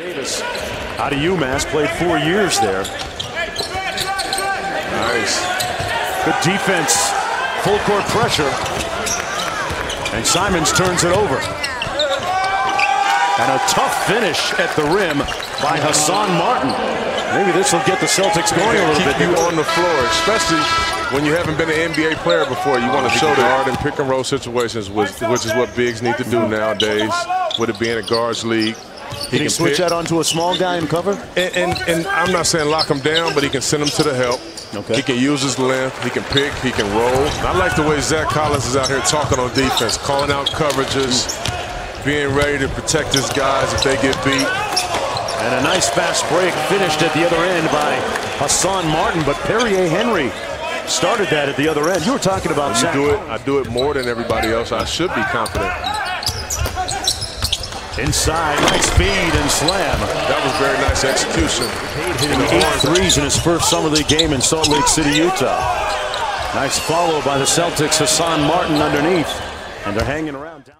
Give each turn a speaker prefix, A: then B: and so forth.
A: Davis out of UMass, played four years there.
B: Nice.
A: Good defense, full court pressure. And Simons turns it over. And a tough finish at the rim by Hassan Martin. Maybe this will get the Celtics going a little
B: Keep
A: bit.
B: you on the floor, especially when you haven't been an NBA player before. You want to show the guard in pick and roll situations, which, which is what bigs need to do nowadays. With it being a guards league,
A: Can he switch
B: pick.
A: that onto a small guy and cover?
B: And, and, and I'm not saying lock him down, but he can send him to the help.
A: Okay.
B: He can use his length. He can pick. He can roll. I like the way Zach Collins is out here talking on defense, calling out coverages, being ready to protect his guys if they get beat.
A: And a nice fast break finished at the other end by Hassan Martin, but Perrier Henry started that at the other end. You were talking about
B: You
A: Zach.
B: do it. I do it more than everybody else. I should be confident.
A: Inside, nice speed and slam.
B: That was very nice execution.
A: Hitting eight threes in his first summer league game in Salt Lake City, Utah. Nice follow by the Celtics, Hassan Martin underneath. And they're hanging around.